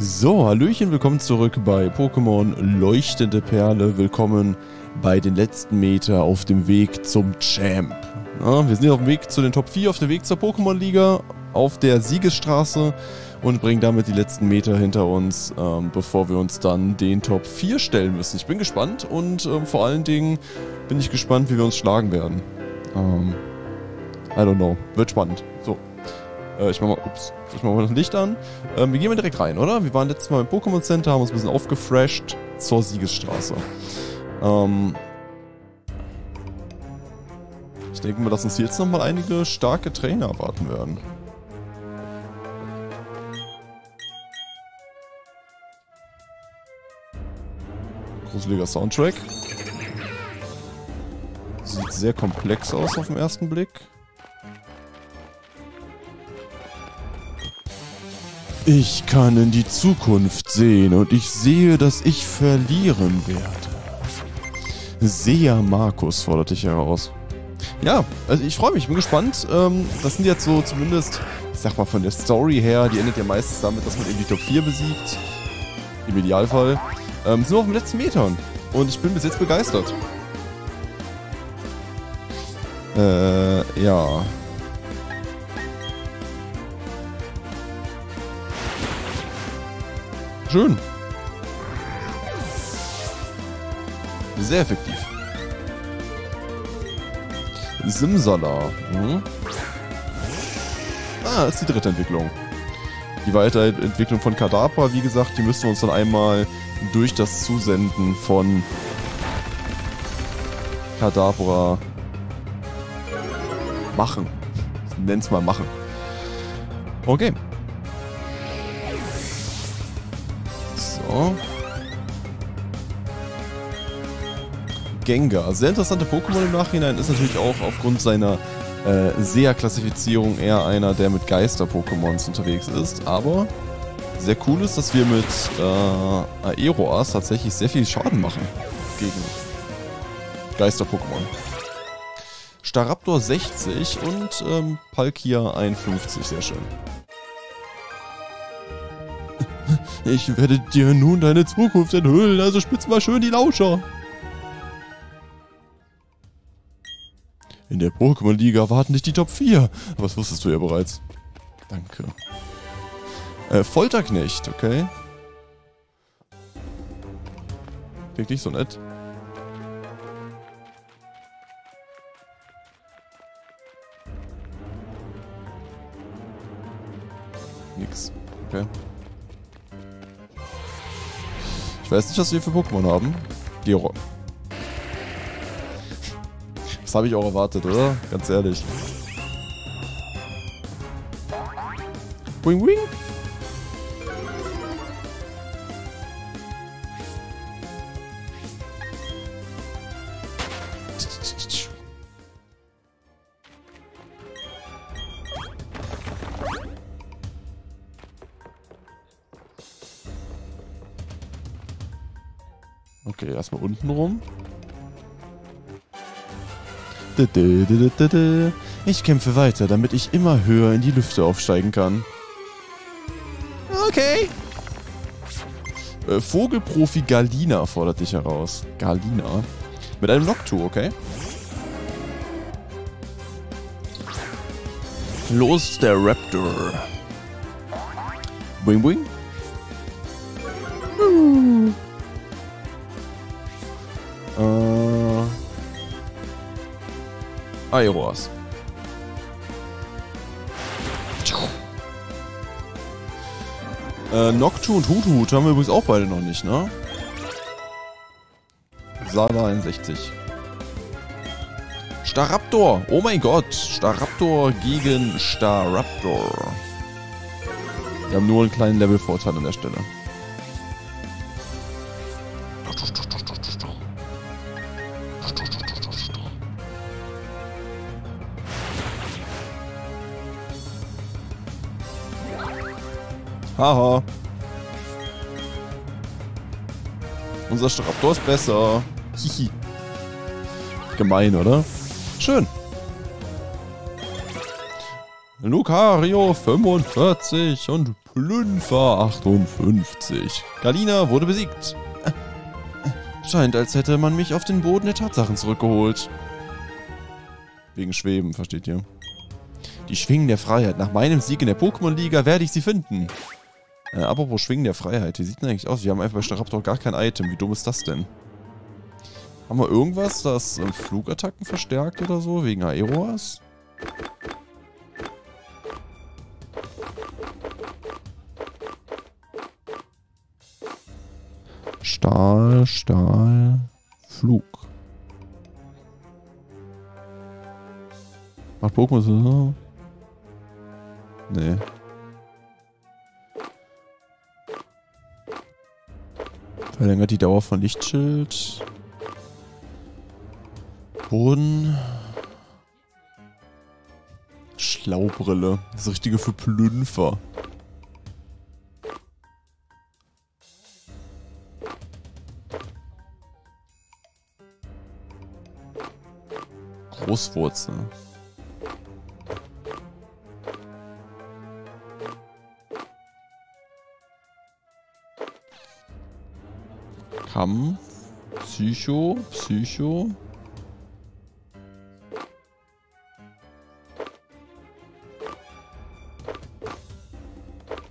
So, Hallöchen, willkommen zurück bei Pokémon Leuchtende Perle. Willkommen bei den letzten Meter auf dem Weg zum Champ. Ja, wir sind hier auf dem Weg zu den Top 4, auf dem Weg zur Pokémon-Liga, auf der Siegesstraße und bringen damit die letzten Meter hinter uns, ähm, bevor wir uns dann den Top 4 stellen müssen. Ich bin gespannt und ähm, vor allen Dingen bin ich gespannt, wie wir uns schlagen werden. Ähm, I don't know. Wird spannend. Äh, ich mach mal, ups, ich mach mal das Licht an. Ähm, wir gehen mal direkt rein, oder? Wir waren letztes Mal im Pokémon Center, haben uns ein bisschen aufgefresht zur Siegesstraße. Ähm, ich denke mal, dass uns jetzt nochmal einige starke Trainer erwarten werden. Gruseliger Soundtrack. Sieht sehr komplex aus auf den ersten Blick. Ich kann in die Zukunft sehen und ich sehe, dass ich verlieren werde. Seher Markus fordert dich heraus. Ja, also ich freue mich, bin gespannt. Ähm, das sind jetzt so zumindest, ich sag mal von der Story her, die endet ja meistens damit, dass man irgendwie Top 4 besiegt. Im Idealfall. Ähm, sind wir auf den letzten Metern. Und ich bin bis jetzt begeistert. Äh, ja. Schön. Sehr effektiv. Simsala. Mhm. Ah, das ist die dritte Entwicklung. Die Weiterentwicklung von Kadabra, wie gesagt, die müssen wir uns dann einmal durch das Zusenden von Kadabra machen. Nenn's mal machen. Okay. Gengar. Sehr interessante Pokémon im Nachhinein. Ist natürlich auch aufgrund seiner äh, SEA-Klassifizierung eher einer, der mit Geister-Pokémons unterwegs ist. Aber sehr cool ist, dass wir mit äh, Aeroas tatsächlich sehr viel Schaden machen gegen Geister-Pokémon. Staraptor 60 und ähm, Palkia 51, sehr schön. Ich werde dir nun deine Zukunft enthüllen, also spitz mal schön die Lauscher. In der Pokémon-Liga warten dich die Top 4. Aber das wusstest du ja bereits. Danke. Äh, Folterknecht, okay. Klingt nicht so nett. Nix. Okay. Ich weiß nicht, was wir für Pokémon haben. Gero. Das habe ich auch erwartet, oder? Ganz ehrlich. Wing Wing. Erstmal unten rum. Ich kämpfe weiter, damit ich immer höher in die Lüfte aufsteigen kann. Okay. Äh, Vogelprofi Galina fordert dich heraus. Galina. Mit einem Noctu, okay? Los, der Raptor. Wing Wing. Aeroas. Äh, Noctu und Huthut haben wir übrigens auch beide noch nicht, ne? Sada 61. Staraptor. Oh mein Gott. Staraptor gegen Staraptor. Wir haben nur einen kleinen Levelvorteil an der Stelle. Haha. Unser Staraptor ist besser. Hihi. Gemein, oder? Schön. Lucario 45 und Plünfer 58. Galina wurde besiegt. Scheint, als hätte man mich auf den Boden der Tatsachen zurückgeholt. Wegen Schweben, versteht ihr? Die Schwingen der Freiheit. Nach meinem Sieg in der Pokémon-Liga werde ich sie finden. Äh, apropos Schwingen der Freiheit. Wie sieht denn eigentlich aus? Wir haben einfach bei Staraptor gar kein Item. Wie dumm ist das denn? Haben wir irgendwas, das äh, Flugattacken verstärkt oder so? Wegen Aeroas? Stahl, Stahl, Flug. Macht Pokémon so? Nee. Verlängert die Dauer von Lichtschild. Boden. Schlaubrille. Das richtige für Plünfer. Großwurzel. Kampf. Psycho. Psycho.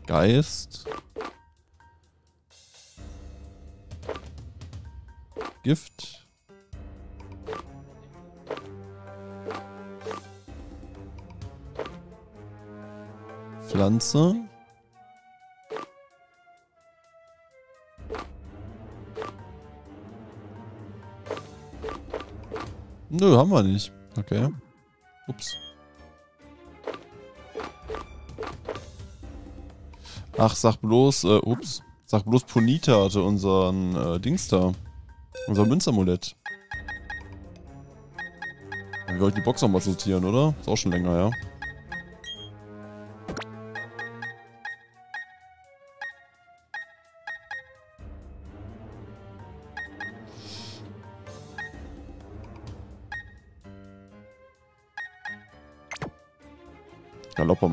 Geist. Gift. Pflanze. Nö, haben wir nicht. Okay. Ups. Ach, sag bloß, äh, ups. Sag bloß, Ponita hatte unseren äh, Dings da. Unser Münzamulett. Wir wollten die Box nochmal sortieren, oder? Ist auch schon länger, ja.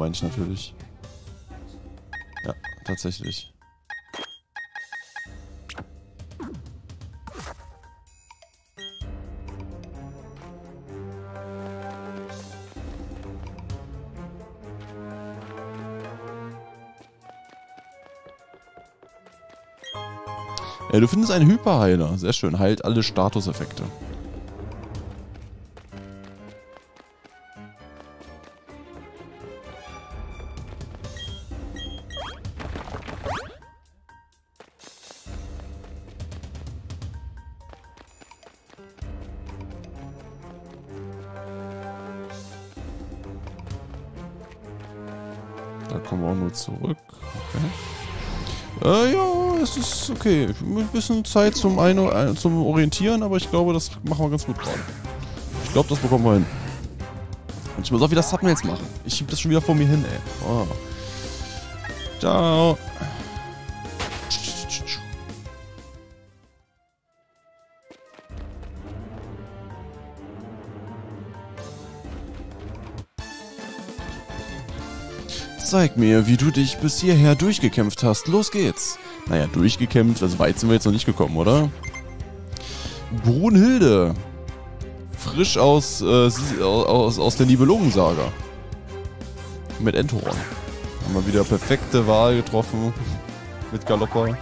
Meine ich natürlich. Ja, tatsächlich. Ja, du findest einen Hyperheiler. Sehr schön. Heilt alle Statuseffekte. Kommen wir auch nur zurück. Okay. Äh, ja, es ist okay. Ein bisschen Zeit zum, Ein äh, zum Orientieren, aber ich glaube, das machen wir ganz gut gerade. Ich glaube, das bekommen wir hin. Und ich muss auch wieder Submails machen. Ich schieb das schon wieder vor mir hin, ey. Oh. Ciao. Zeig mir, wie du dich bis hierher durchgekämpft hast. Los geht's. Naja, durchgekämpft, also weit sind wir jetzt noch nicht gekommen, oder? Brunhilde. Frisch aus, äh, aus, aus der Nibelungensaga. Mit Entoron. Haben wir wieder perfekte Wahl getroffen. Mit Galopper.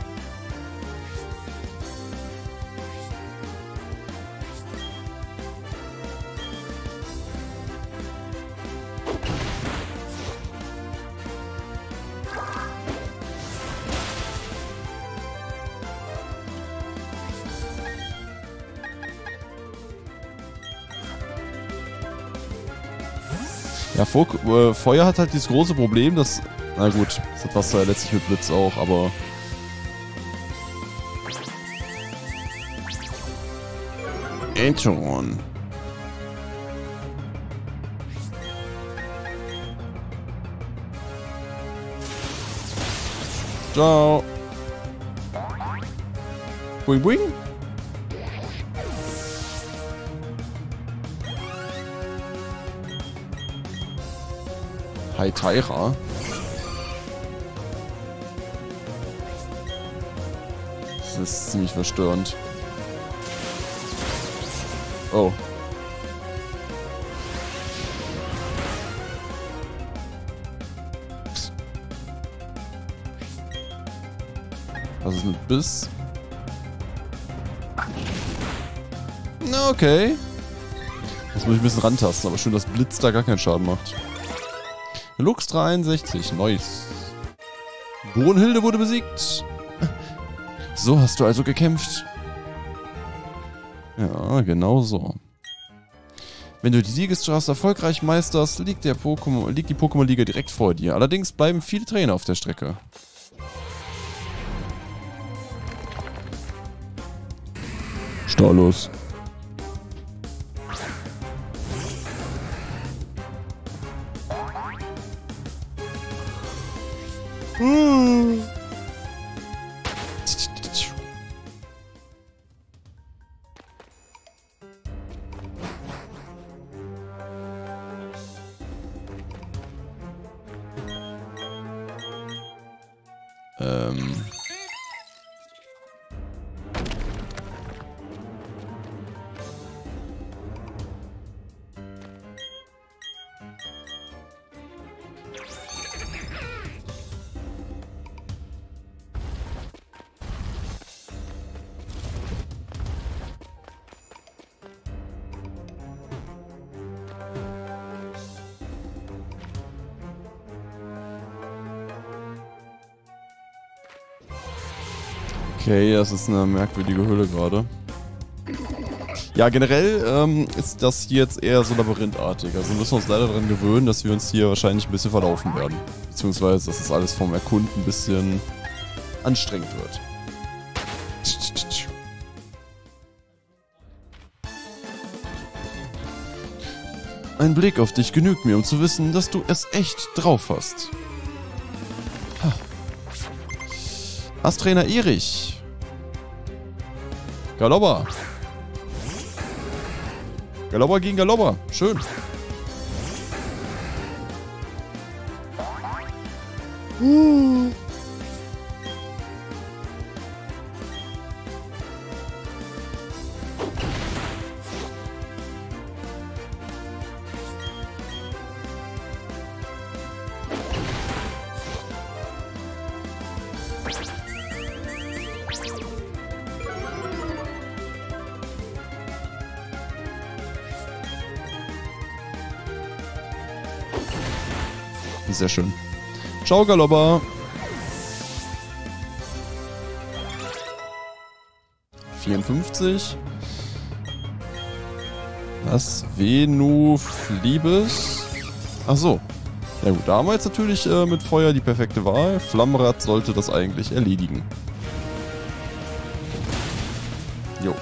Fok äh, Feuer hat halt dieses große Problem, dass... Na gut, das hat was äh, letztlich mit Blitz auch, aber... Enteron. Ciao. Wing wing. Haitaira. Das ist ziemlich verstörend. Oh. Was ist mit Biss? Okay. Jetzt muss ich ein bisschen rantasten, aber schön, dass Blitz da gar keinen Schaden macht. Lux 63, nice. Brunhilde wurde besiegt. So hast du also gekämpft. Ja, genau so. Wenn du die Siegesstraße erfolgreich meisterst, liegt, der Pokémon, liegt die Pokémon-Liga direkt vor dir. Allerdings bleiben viele Trainer auf der Strecke. Stalos. Ähm. Okay, das ist eine merkwürdige Höhle gerade. Ja, generell ähm, ist das hier jetzt eher so labyrinthartig. Also müssen wir uns leider daran gewöhnen, dass wir uns hier wahrscheinlich ein bisschen verlaufen werden. Beziehungsweise, dass das alles vom Erkunden ein bisschen anstrengend wird. Ein Blick auf dich genügt mir, um zu wissen, dass du es echt drauf hast. Asttrainer Erich. Galopper. Galopper gegen Galopper. Schön. Uh. Sehr schön. Ciao, Galopper. Vierundfünfzig. Was? Venu Liebes? Ach so. Ja gut, da haben wir jetzt natürlich äh, mit Feuer die perfekte Wahl. Flammrad sollte das eigentlich erledigen. Jo.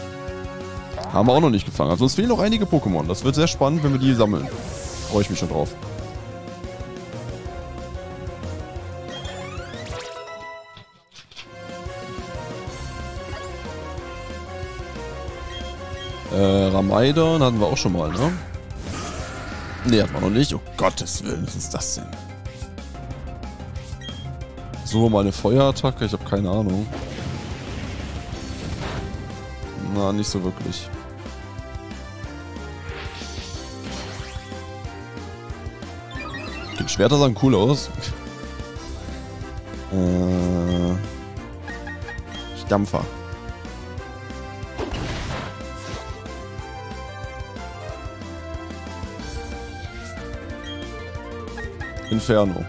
Haben wir auch noch nicht gefangen. Also es fehlen noch einige Pokémon. Das wird sehr spannend, wenn wir die sammeln. Freue ich mich schon drauf. Ramaidon hatten wir auch schon mal, ne? Ne, hatten wir noch nicht. Oh Gottes Willen, was ist das denn? So, meine Feuerattacke, ich habe keine Ahnung. Na, nicht so wirklich. Die Schwerter sahen cool aus. äh, Dampfer. Inferno.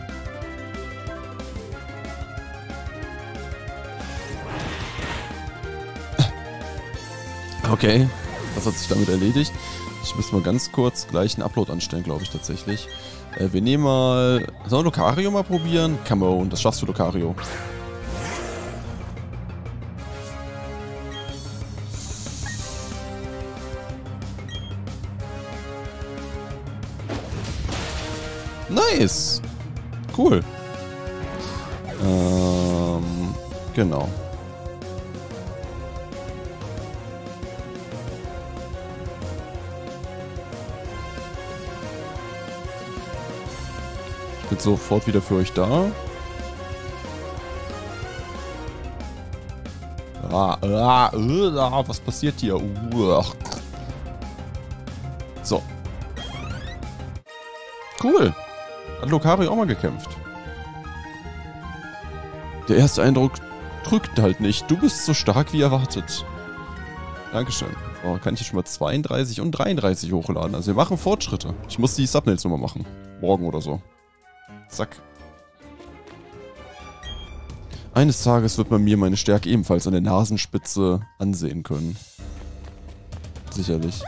Okay, das hat sich damit erledigt. Ich muss mal ganz kurz gleich einen Upload anstellen, glaube ich tatsächlich. Äh, wir nehmen mal... Sollen wir Lucario mal probieren? Come on, das schaffst du, Lucario. Nice. Cool. Ähm, genau. Ich bin sofort wieder für euch da. Ah, ah, ah, was passiert hier? Uh, so. Cool. Lokari auch mal gekämpft. Der erste Eindruck drückt halt nicht. Du bist so stark wie erwartet. Dankeschön. So, kann ich hier schon mal 32 und 33 hochladen. Also wir machen Fortschritte. Ich muss die Subnails nochmal machen. Morgen oder so. Zack. Eines Tages wird man mir meine Stärke ebenfalls an der Nasenspitze ansehen können. Sicherlich.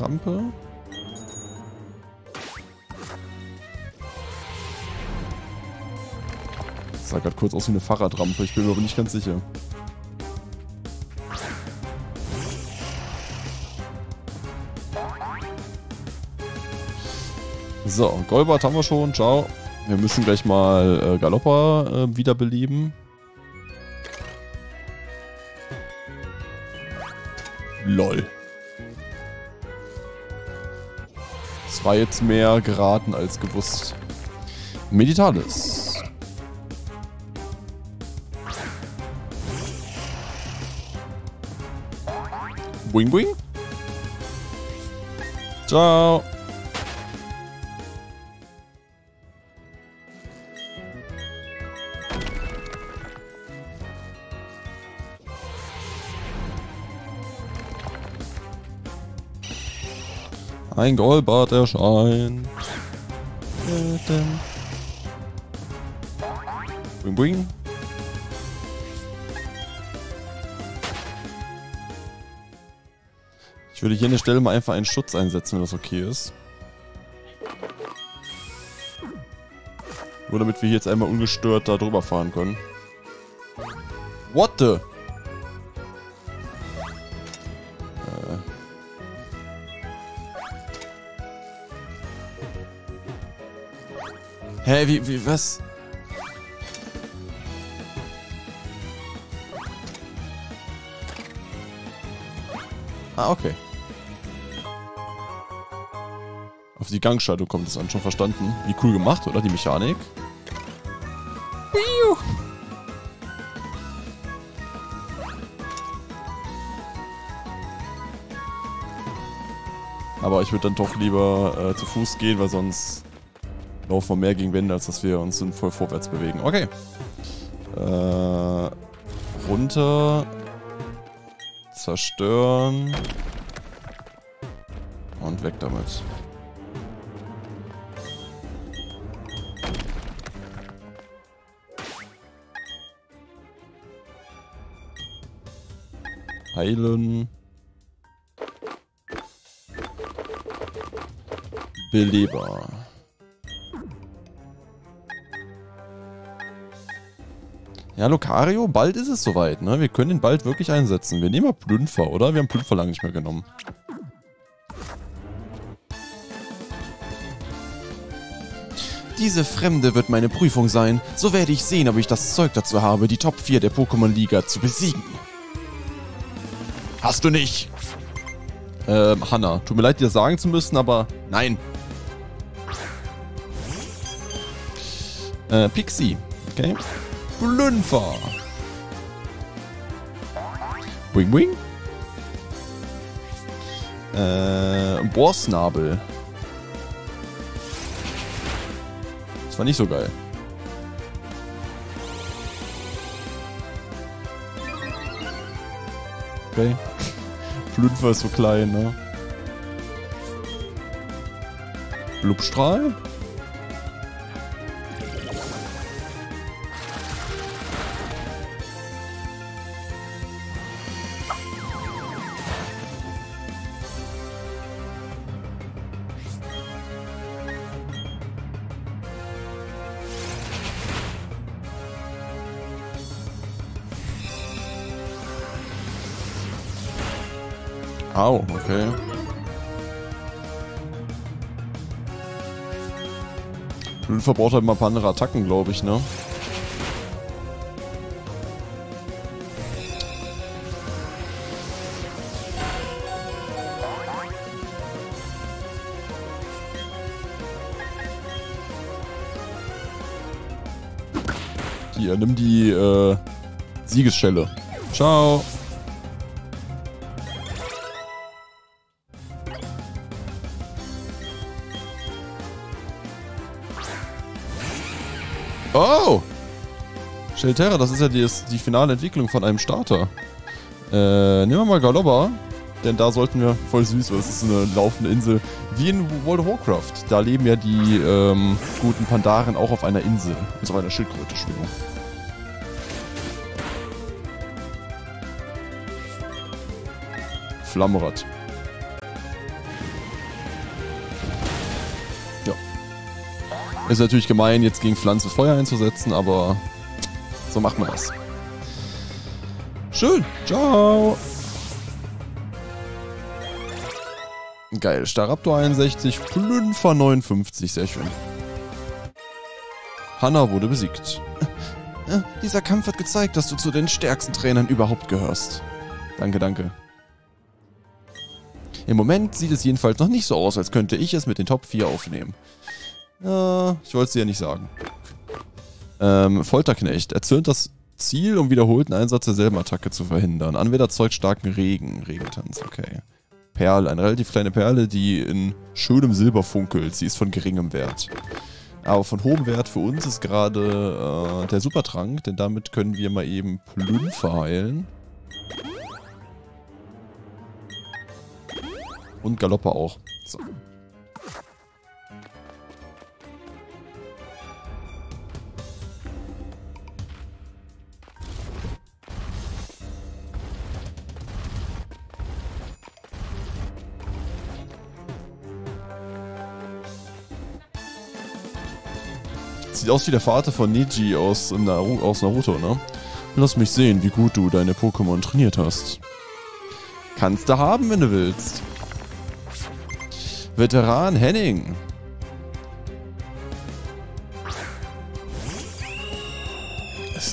Fahrradrampe. Das sah gerade kurz aus wie eine Fahrradrampe, ich bin mir aber nicht ganz sicher. So, Golbert haben wir schon, ciao. Wir müssen gleich mal äh, Galoppa äh, wiederbeleben. LOL. War jetzt mehr geraten als gewusst. Meditalis. Wing Wing. Ciao. Ein Golbart erscheint. Bing, bing. Ich würde hier an der Stelle mal einfach einen Schutz einsetzen, wenn das okay ist. Nur damit wir hier jetzt einmal ungestört da drüber fahren können. What the? Hä, wie, wie, was? Ah, okay. Auf die Gangschaltung kommt es an, schon verstanden. Wie cool gemacht, oder? Die Mechanik. Aber ich würde dann doch lieber äh, zu Fuß gehen, weil sonst laufen wir mehr gegen Wände, als dass wir uns sinnvoll vorwärts bewegen. Okay. Äh, runter. Zerstören. Und weg damit. Heilen. Beleber. Ja, Locario, bald ist es soweit, ne? Wir können ihn bald wirklich einsetzen. Wir nehmen mal Plünfer, oder? Wir haben Plünfer lange nicht mehr genommen. Diese Fremde wird meine Prüfung sein. So werde ich sehen, ob ich das Zeug dazu habe, die Top 4 der Pokémon-Liga zu besiegen. Hast du nicht? Ähm, Hanna. Tut mir leid, dir das sagen zu müssen, aber nein. Äh, Pixie. Okay. Flünfer. Wing Wing. Äh, Borsnabel. Das war nicht so geil. Okay. Flünfer ist so klein, ne? Blubstrahl? Wow, okay. Blöd verbraucht halt mal ein paar andere Attacken, glaube ich, ne? Hier, nimmt die äh, Siegesschelle. Ciao. Shelterra, das ist ja die, die finale Entwicklung von einem Starter. Äh, nehmen wir mal Galobba. Denn da sollten wir, voll süß, weil es ist eine laufende Insel, wie in World of Warcraft. Da leben ja die ähm, guten Pandaren auch auf einer Insel. Also auf einer Schildkröte, Entschuldigung. Flammrad. Ja. Ist natürlich gemein, jetzt gegen Pflanze Feuer einzusetzen, aber so macht man das. Schön. Ciao. Geil. Staraptor 61, Plünfer 59. Sehr schön. Hanna wurde besiegt. Dieser Kampf hat gezeigt, dass du zu den stärksten Trainern überhaupt gehörst. Danke, danke. Im Moment sieht es jedenfalls noch nicht so aus, als könnte ich es mit den Top 4 aufnehmen. Äh, ich wollte es dir ja nicht sagen. Ähm, Folterknecht. Erzürnt das Ziel, um wiederholten Einsatz derselben Attacke zu verhindern. Anwender zeugt starken Regen. Regentanz, okay. Perle, eine relativ kleine Perle, die in schönem Silber funkelt. Sie ist von geringem Wert. Aber von hohem Wert für uns ist gerade äh, der Supertrank, denn damit können wir mal eben Plümpfe heilen. Und Galoppe auch. So. Sieht aus wie der Vater von Neji aus, Naru aus Naruto, ne? Lass mich sehen, wie gut du deine Pokémon trainiert hast. Kannst du haben, wenn du willst. Veteran Henning.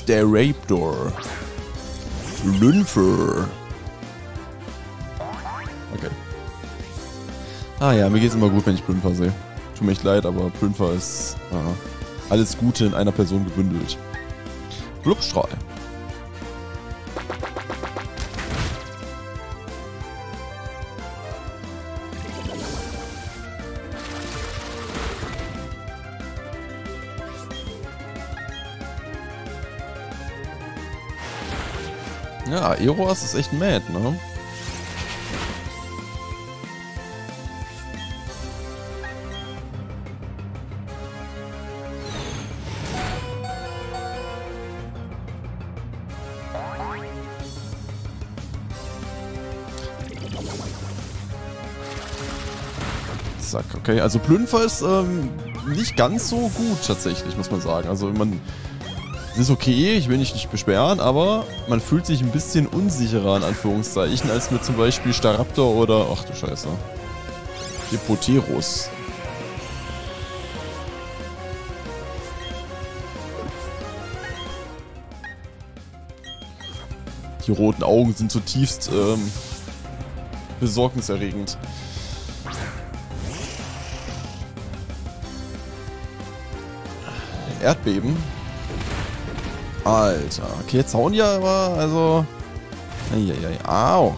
der Raptor. Lünfer. Okay. Ah ja, mir geht's immer gut, wenn ich Plünfer sehe. Tut mir echt leid, aber Plünfer ist... Aha. Alles Gute in einer Person gebündelt. Blubstrahl. Ja, Eros ist echt mad, ne? Zack, okay. Also Plünfer ist ähm, nicht ganz so gut tatsächlich, muss man sagen. Also man ist okay, ich will mich nicht beschweren, aber man fühlt sich ein bisschen unsicherer in Anführungszeichen als mit zum Beispiel Staraptor oder, ach du Scheiße, Hippoterus. Die roten Augen sind zutiefst ähm, besorgniserregend. Erdbeben. Alter. Okay, jetzt hauen die aber, also... Eieiei. Au.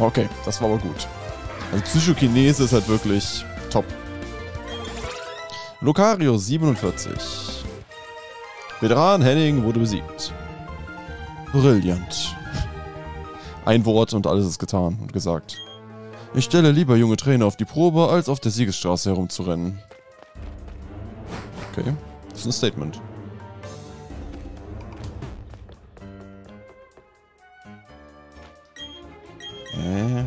Okay, das war aber gut. Also Psychokinese ist halt wirklich top. Lucario 47. Veteran Henning wurde besiegt. Brillant. Ein Wort und alles ist getan und gesagt. Ich stelle lieber junge Trainer auf die Probe, als auf der Siegesstraße herumzurennen. Okay, das ist ein Statement. Äh,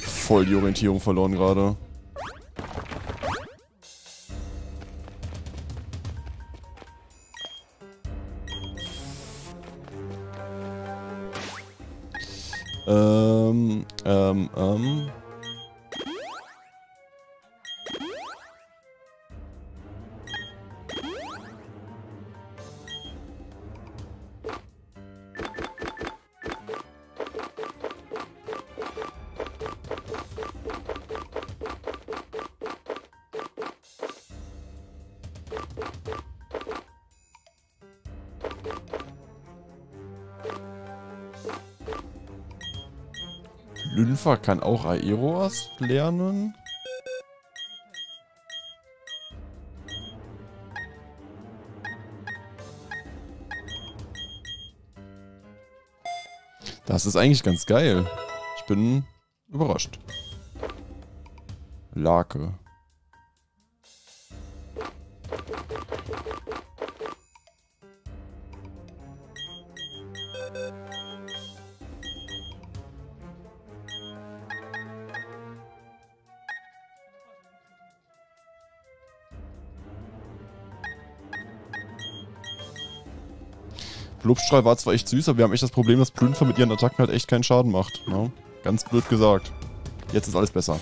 voll die Orientierung verloren gerade. Plünfer kann auch Aeroas lernen. Das ist eigentlich ganz geil. Ich bin überrascht. Lake. Lupfstrahl war zwar echt süß, aber wir haben echt das Problem, dass Plünfer mit ihren Attacken halt echt keinen Schaden macht. Ne? Ganz blöd gesagt. Jetzt ist alles besser.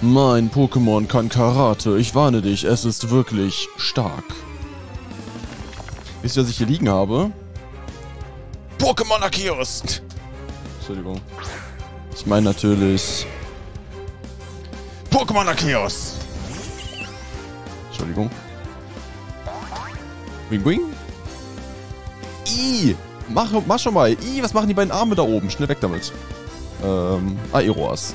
Mein Pokémon kann Karate. Ich warne dich, es ist wirklich stark. Wisst ihr, was ich hier liegen habe? Pokémon Arceus! Entschuldigung. Ich meine natürlich... Pokémon Arceus! Entschuldigung. Wing Wing? Mach, mach schon mal. I, was machen die beiden Arme da oben? Schnell weg damit. Ähm, Aeroas.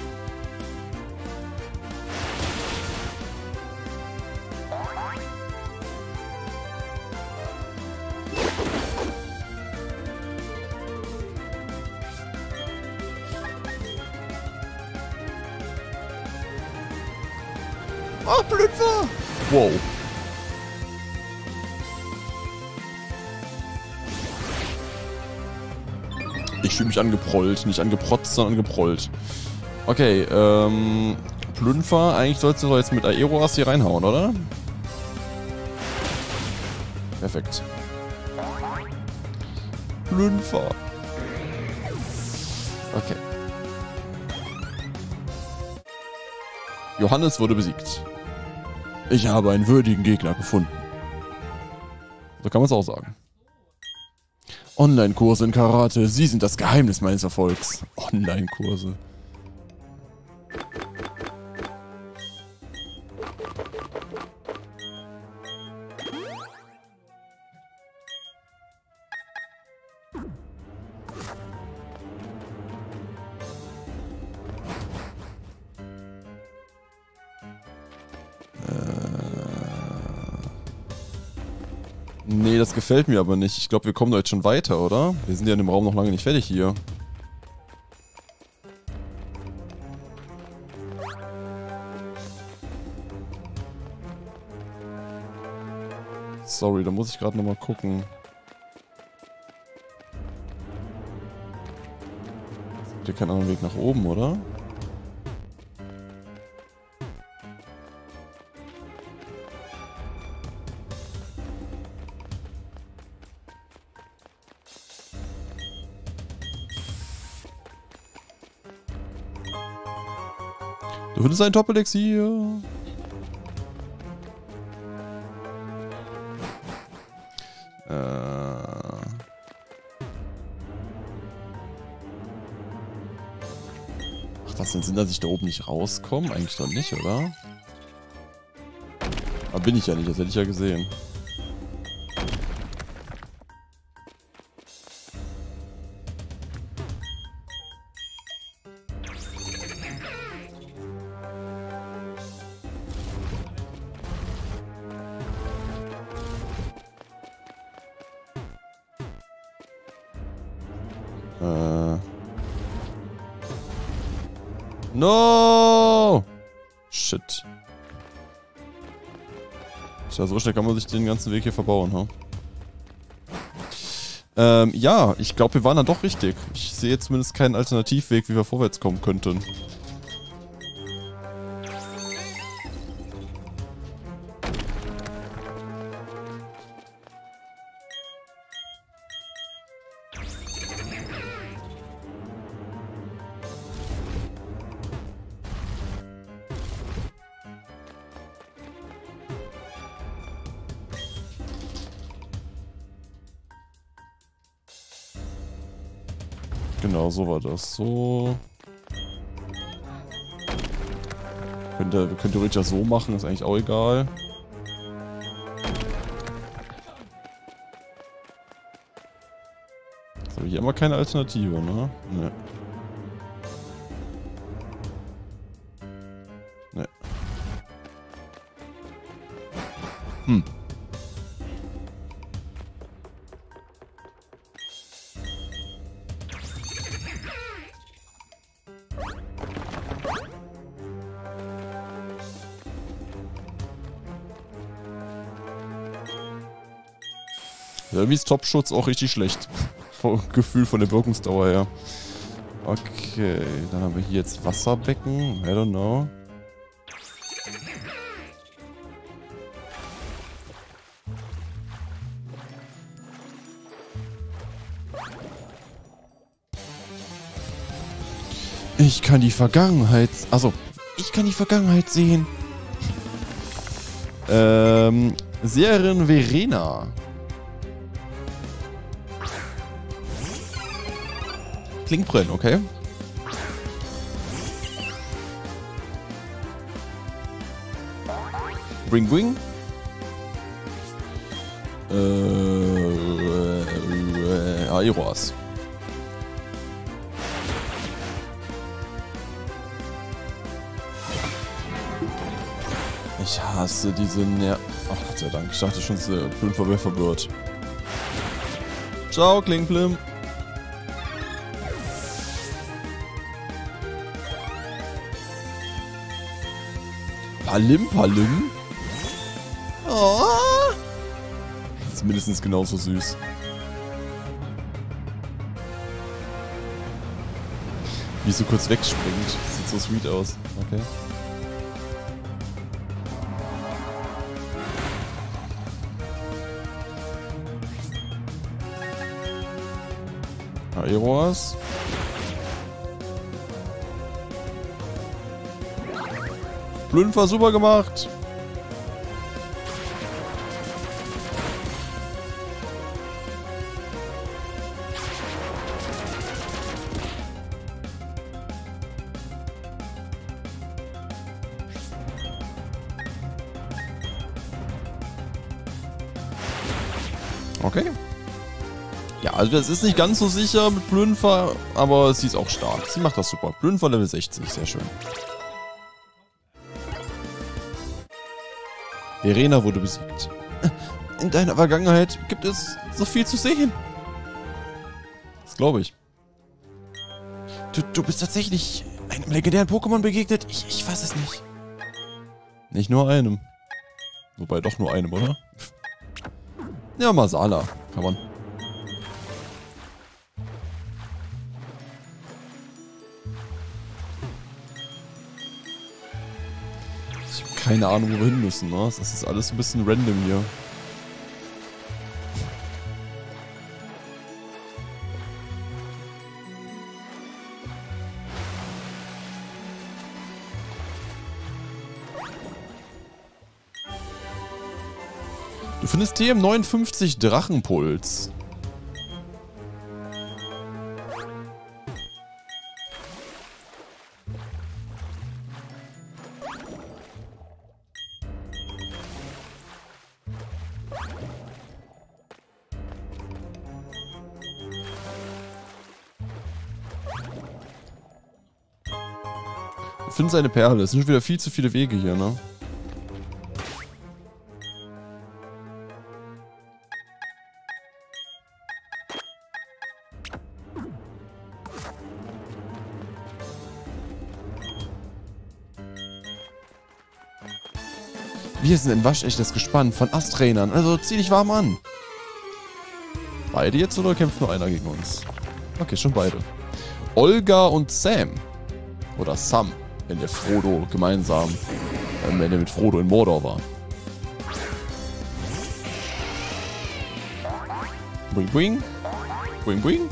Mich angeprollt. Nicht angeprotzt, sondern angeprollt. Okay, ähm... Plünfer, eigentlich sollst du doch jetzt mit Aeroas hier reinhauen, oder? Perfekt. Plünfer. Okay. Johannes wurde besiegt. Ich habe einen würdigen Gegner gefunden. So kann man es auch sagen. Online-Kurse in Karate, Sie sind das Geheimnis meines Erfolgs. Online-Kurse. Gefällt mir aber nicht. Ich glaube, wir kommen da jetzt schon weiter, oder? Wir sind ja in dem Raum noch lange nicht fertig hier. Sorry, da muss ich gerade nochmal gucken. Gibt hier keinen anderen Weg nach oben, oder? Du findest ein Top-Elixier. Äh. Ach, was denn Sinn, dass ich da oben nicht rauskomme? Eigentlich doch nicht, oder? Aber bin ich ja nicht, das hätte ich ja gesehen. So schnell kann man sich den ganzen Weg hier verbauen, ha? Ähm, ja, ich glaube, wir waren dann doch richtig. Ich sehe zumindest keinen Alternativweg, wie wir vorwärts kommen könnten. so war das. So. Könnte, wir können theoretisch so machen, ist eigentlich auch egal. Jetzt habe ich immer keine Alternative, ne? Ne. Ne. Hm. Irgendwie ist Topschutz auch richtig schlecht. Vom Gefühl von der Wirkungsdauer her. Okay, dann haben wir hier jetzt Wasserbecken. I don't know. Ich kann die Vergangenheit... Also, ich kann die Vergangenheit sehen. Ähm, Seherin Verena. Klinkbrillen, okay. Bring Bring. Äh, äh, Aeroas. Ich hasse diese Ner... Ach Gott sei Dank, ich dachte schon, sie wäre verwirrt. Ciao, Klinkplim. Palim Palim? Oh. ist mindestens genauso süß. Wie so kurz wegspringt. Sieht so sweet aus. Okay. Aeroas. Blünd war super gemacht. Okay. Ja, also das ist nicht ganz so sicher mit Blünfer, aber sie ist auch stark. Sie macht das super. Blünfer Level 60, sehr schön. Verena wurde besiegt. In deiner Vergangenheit gibt es so viel zu sehen. Das glaube ich. Du, du bist tatsächlich einem legendären Pokémon begegnet? Ich, ich weiß es nicht. Nicht nur einem. Wobei doch nur einem, oder? Ja, Masala. Kann man. Keine Ahnung, wo wir hin müssen. Ne? Das ist alles ein bisschen random hier. Du findest TM59 Drachenpuls. Seine Perle. Es sind schon wieder viel zu viele Wege hier, ne? Wir sind ein waschechtes Gespann von Asttrainern, also zieh dich warm an. Beide jetzt oder kämpft nur einer gegen uns? Okay, schon beide. Olga und Sam. Oder Sam wenn der Frodo gemeinsam, ähm, wenn er mit Frodo in Mordor war. Boing, boing. Boing, boing.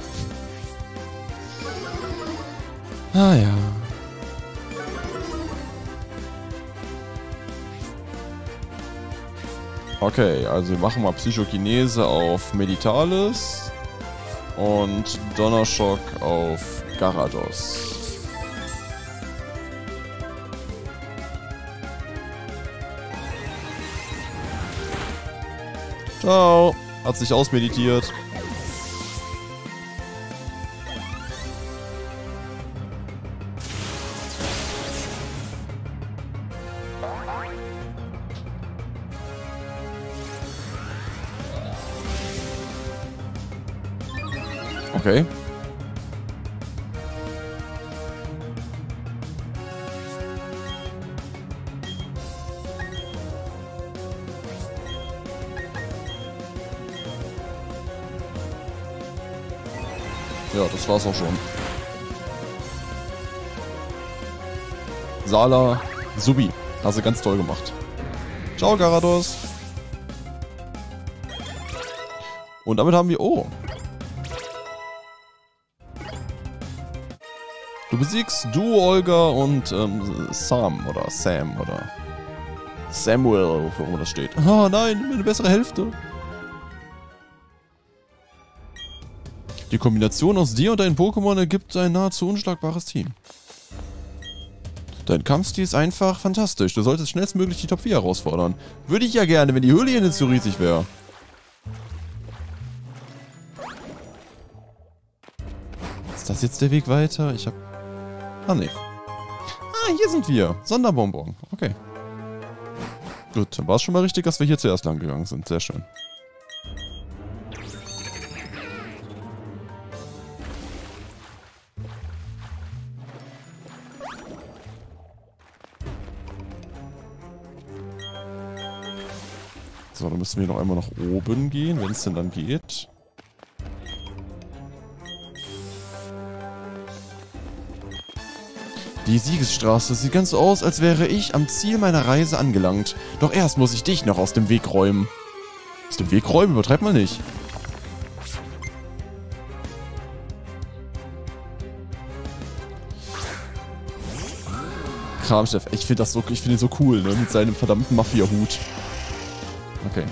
Ah ja. Okay, also wir machen mal Psychokinese auf Meditalis und Donnerschock auf Garados. Ciao. Hat sich ausmeditiert. Okay. Das war's auch schon. Sala, Subi. Hast du ganz toll gemacht. Ciao, Garados. Und damit haben wir... Oh. Du besiegst du, Olga und ähm, Sam oder Sam oder Samuel, immer das steht. Oh nein, meine bessere Hälfte. Die Kombination aus dir und deinen Pokémon ergibt ein nahezu unschlagbares Team. Dein Kampfstil ist einfach fantastisch. Du solltest schnellstmöglich die Top 4 herausfordern. Würde ich ja gerne, wenn die Höhle hier nicht so riesig wäre. Ist das jetzt der Weg weiter? Ich hab... Ah, nee. Ah, hier sind wir. Sonderbonbon. Okay. Gut, dann war es schon mal richtig, dass wir hier zuerst lang gegangen sind. Sehr schön. So, dann müssen wir noch einmal nach oben gehen, wenn es denn dann geht. Die Siegesstraße sieht ganz so aus, als wäre ich am Ziel meiner Reise angelangt. Doch erst muss ich dich noch aus dem Weg räumen. Aus dem Weg räumen? Übertreibt man nicht. Kramchef, ich finde das so, ich finde so cool, ne, mit seinem verdammten Mafia-Hut. Okay.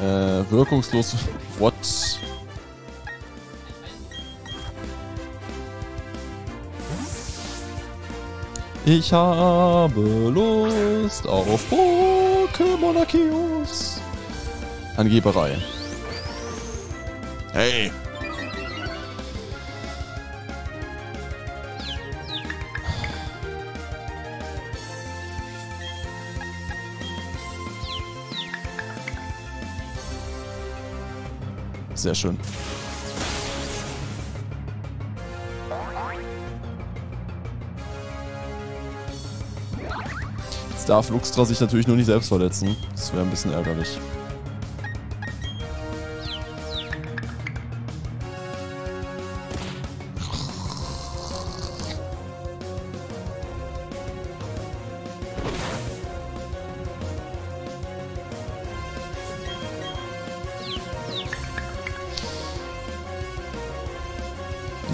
Äh, wirkungslos. What? Ich habe Lust auf Pokémon Arceus. Angeberei. Hey! Sehr schön. Jetzt darf Luxtra sich natürlich nur nicht selbst verletzen. Das wäre ein bisschen ärgerlich.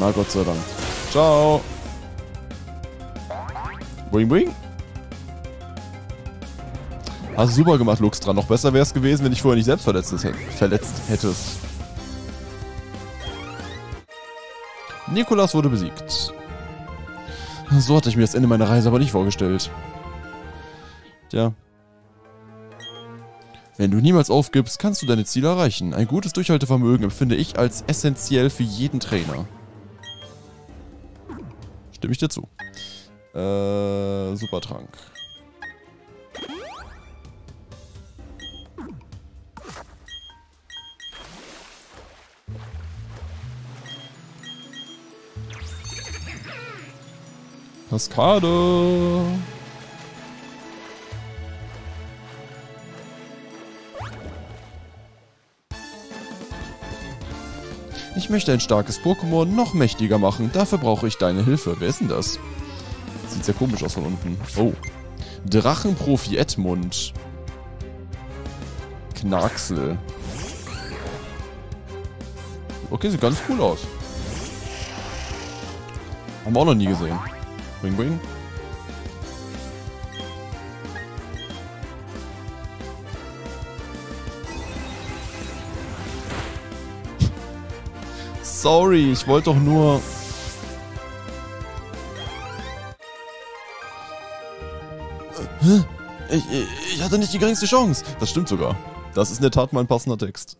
Na Gott sei Dank. Ciao. Boing, boing. Hast du super gemacht, Lux dran. Noch besser wäre es gewesen, wenn ich vorher nicht selbst verletzt, verletzt hättest. Nikolas wurde besiegt. So hatte ich mir das Ende meiner Reise aber nicht vorgestellt. Tja. Wenn du niemals aufgibst, kannst du deine Ziele erreichen. Ein gutes Durchhaltevermögen empfinde ich als essentiell für jeden Trainer. Stimme ich dir zu. Äh, Supertrank. Kaskade. Ich möchte ein starkes Pokémon noch mächtiger machen. Dafür brauche ich deine Hilfe. Wer ist denn das? Sieht sehr komisch aus von unten. Oh. Drachenprofi Edmund. Knacksel. Okay, sieht ganz cool aus. Haben wir auch noch nie gesehen. Wing Wing. Sorry, ich wollte doch nur... Ich, ich, hatte nicht die geringste Chance. Das stimmt sogar. Das ist in der Tat mal ein passender Text.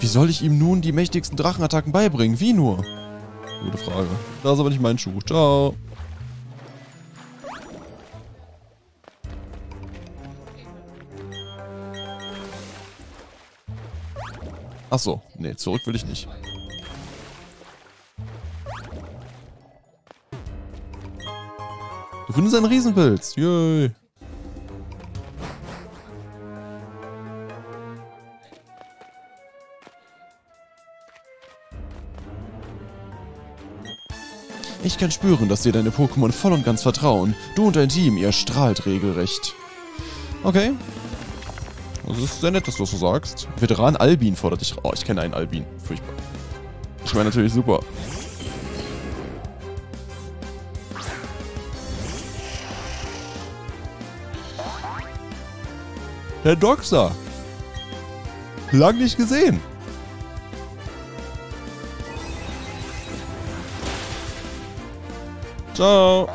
Wie soll ich ihm nun die mächtigsten Drachenattacken beibringen? Wie nur? Gute Frage. Das ist aber nicht mein Schuh. Ciao. Achso, nee, zurück will ich nicht. Du findest einen Riesenpilz. Yay. Ich kann spüren, dass dir deine Pokémon voll und ganz vertrauen. Du und dein Team, ihr strahlt regelrecht. Okay. Das ist sehr nett, dass du das so sagst. Veteran Albin fordert dich... Oh, ich kenne einen Albin. Furchtbar. Ich meine natürlich super. Herr Doxer. Lang nicht gesehen. Ciao.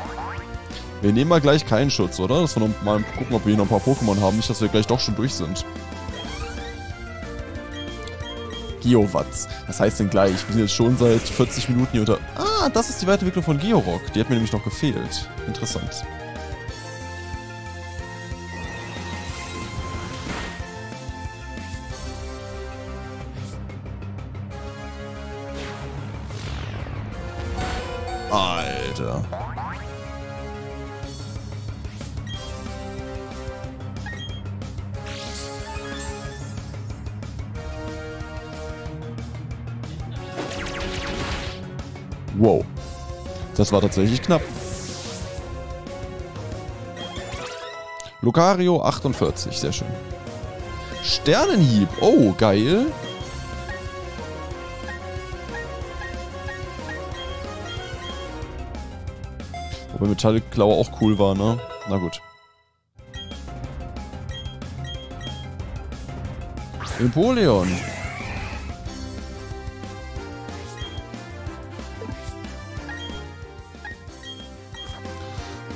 Wir nehmen mal gleich keinen Schutz, oder? Dass wir noch mal gucken, ob wir hier noch ein paar Pokémon haben. Nicht, dass wir gleich doch schon durch sind. Geowatz. Was heißt denn gleich? Wir sind jetzt schon seit 40 Minuten hier unter... Ah, das ist die Weiterentwicklung von Georock. Die hat mir nämlich noch gefehlt. Interessant. Alter. Wow. Das war tatsächlich knapp. Lucario 48, sehr schön. Sternenhieb, oh, geil. Wobei Metallic Klaue auch cool war, ne? Na gut. Empoleon.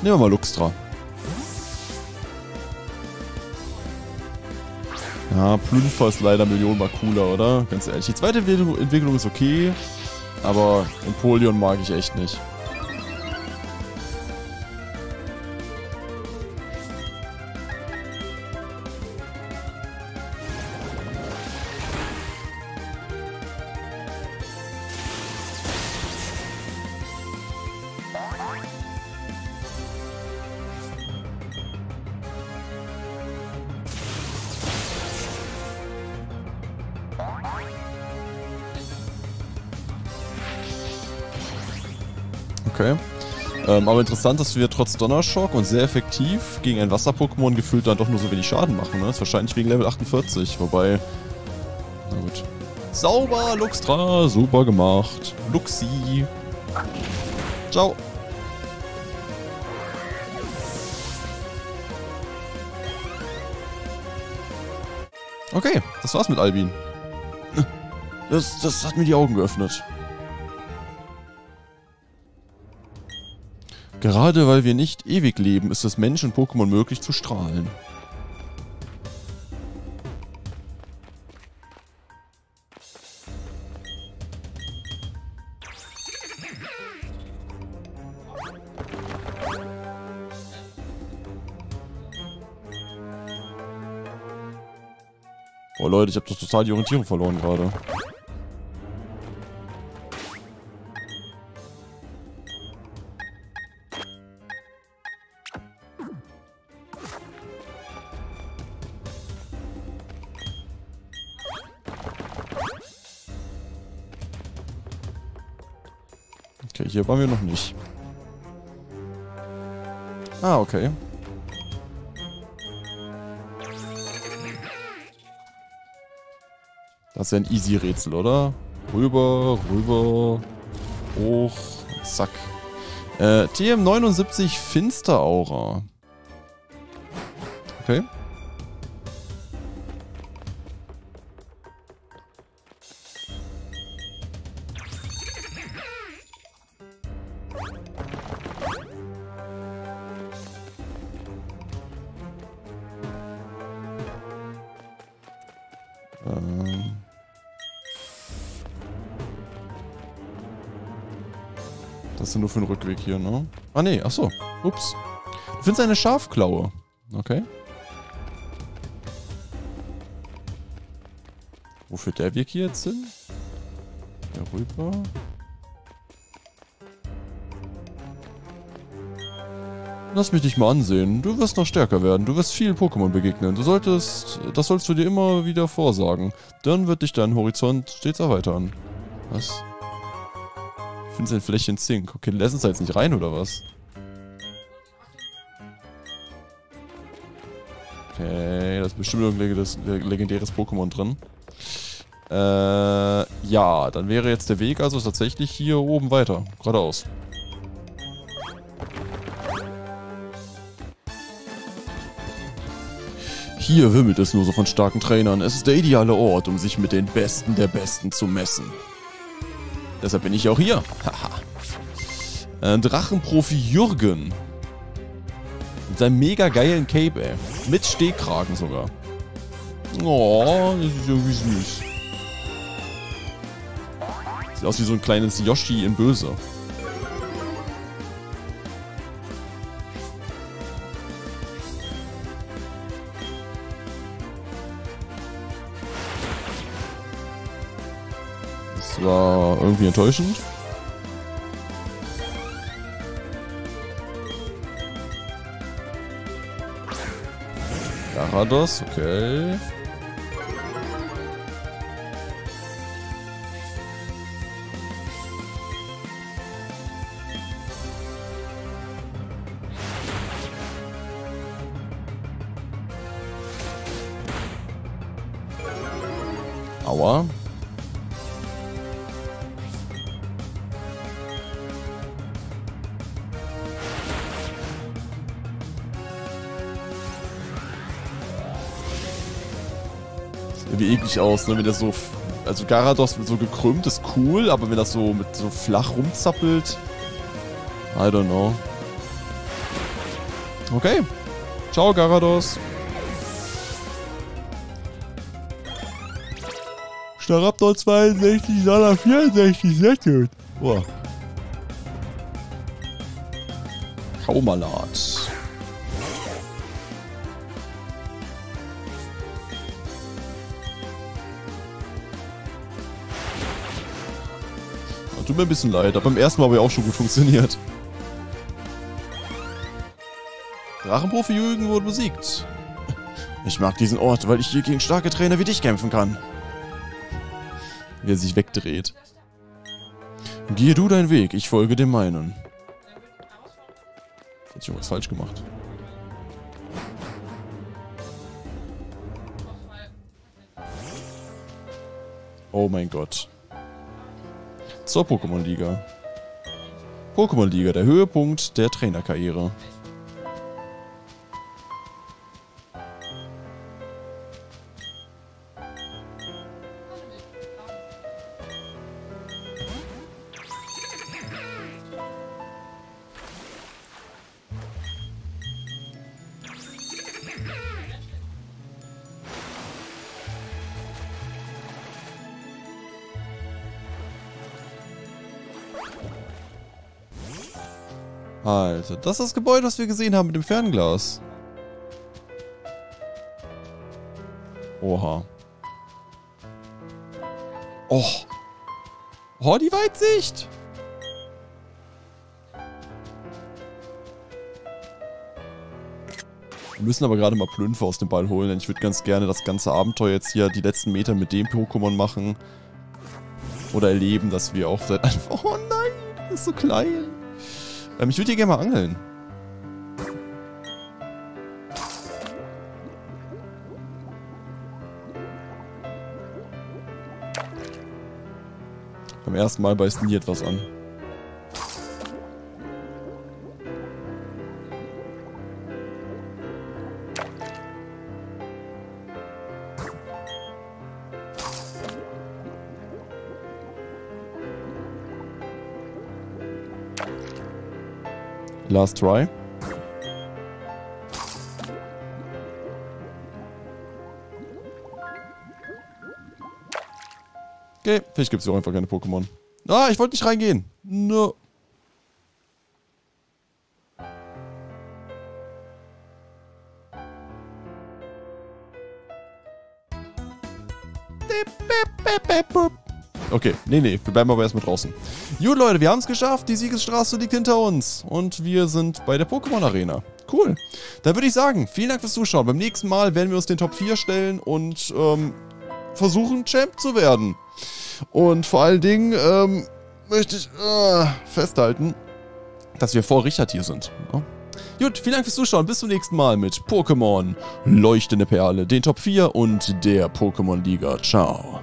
Nehmen wir mal Luxtra. Ja, Plünfer ist leider millionenmal cooler, oder? Ganz ehrlich. Die zweite Entwicklung ist okay, aber Empoleon mag ich echt nicht. Okay. Ähm, aber interessant, dass wir trotz Donnerschock und sehr effektiv gegen ein Wasser-Pokémon gefühlt dann doch nur so wenig Schaden machen. Ne? Das ist wahrscheinlich wegen Level 48. Wobei... Na gut. Sauber, Luxtra. Super gemacht. Luxi. Ciao. Okay, das war's mit Albin. Das, das hat mir die Augen geöffnet. Gerade weil wir nicht ewig leben, ist es Menschen Pokémon möglich zu strahlen. Oh Leute, ich habe doch total die Orientierung verloren gerade. Hier waren wir noch nicht. Ah, okay. Das ist ja ein Easy-Rätsel, oder? Rüber, rüber, hoch, zack. Äh, TM79 Finsteraura. Okay. Das ist nur für den Rückweg hier, ne? Ah, nee, ach so. Ups. Du findest eine Schafklaue. Okay. Wo Wo führt der Weg hier jetzt hin? Darüber. Lass mich dich mal ansehen. Du wirst noch stärker werden. Du wirst vielen Pokémon begegnen. Du solltest... Das sollst du dir immer wieder vorsagen. Dann wird dich dein Horizont stets erweitern. Was? Ich finde sein Fläschchen Zink. Okay, lassen sie jetzt nicht rein, oder was? Okay, das ist bestimmt irgendein legendäres Pokémon drin. Äh, ja, dann wäre jetzt der Weg also tatsächlich hier oben weiter. Geradeaus. Hier wimmelt es nur so von starken Trainern. Es ist der ideale Ort, um sich mit den Besten der Besten zu messen. Deshalb bin ich auch hier. Haha. äh, Drachenprofi Jürgen. Mit seinem mega geilen Cape, ey. Mit Stehkragen sogar. Oh, das ist irgendwie süß. Sieht aus wie so ein kleines Yoshi in Böse. War irgendwie enttäuschend. Garados, okay. Aus, ne? Wenn das so. Also Garados mit so gekrümmt ist cool, aber wenn das so mit so flach rumzappelt. I don't know. Okay. Ciao, Garados. Staraptor 62, Sala 64, sehr gut. Boah. Kaumalat. Tut mir ein bisschen leid, aber beim ersten Mal habe ich auch schon gut funktioniert. Drachenprofi Jürgen wurde besiegt. Ich mag diesen Ort, weil ich hier gegen starke Trainer wie dich kämpfen kann. Wie er sich wegdreht. Gehe du deinen Weg, ich folge dem meinen. Hätte ich irgendwas falsch gemacht. Oh mein Gott. Zur Pokémon-Liga. Pokémon-Liga, der Höhepunkt der Trainerkarriere. Das ist das Gebäude, das wir gesehen haben mit dem Fernglas. Oha. Oh. Oh, die Weitsicht. Wir müssen aber gerade mal Plünfe aus dem Ball holen, denn ich würde ganz gerne das ganze Abenteuer jetzt hier die letzten Meter mit dem Pokémon machen. Oder erleben, dass wir auch seit einfach... Oh nein, das ist so klein. Ähm, ich würde hier gerne mal angeln. Beim ersten Mal beißt nie etwas an. Last try. Okay, vielleicht gibt es auch einfach keine Pokémon. Ah, ich wollte nicht reingehen. No. Okay, nee, nee, wir bleiben aber erstmal draußen. Gut, Leute, wir haben es geschafft. Die Siegesstraße liegt hinter uns. Und wir sind bei der Pokémon Arena. Cool. Dann würde ich sagen, vielen Dank fürs Zuschauen. Beim nächsten Mal werden wir uns den Top 4 stellen und ähm, versuchen, Champ zu werden. Und vor allen Dingen ähm, möchte ich äh, festhalten, dass wir vor Richard hier sind. Ja? Gut, vielen Dank fürs Zuschauen. Bis zum nächsten Mal mit Pokémon Leuchtende Perle, den Top 4 und der Pokémon Liga. Ciao.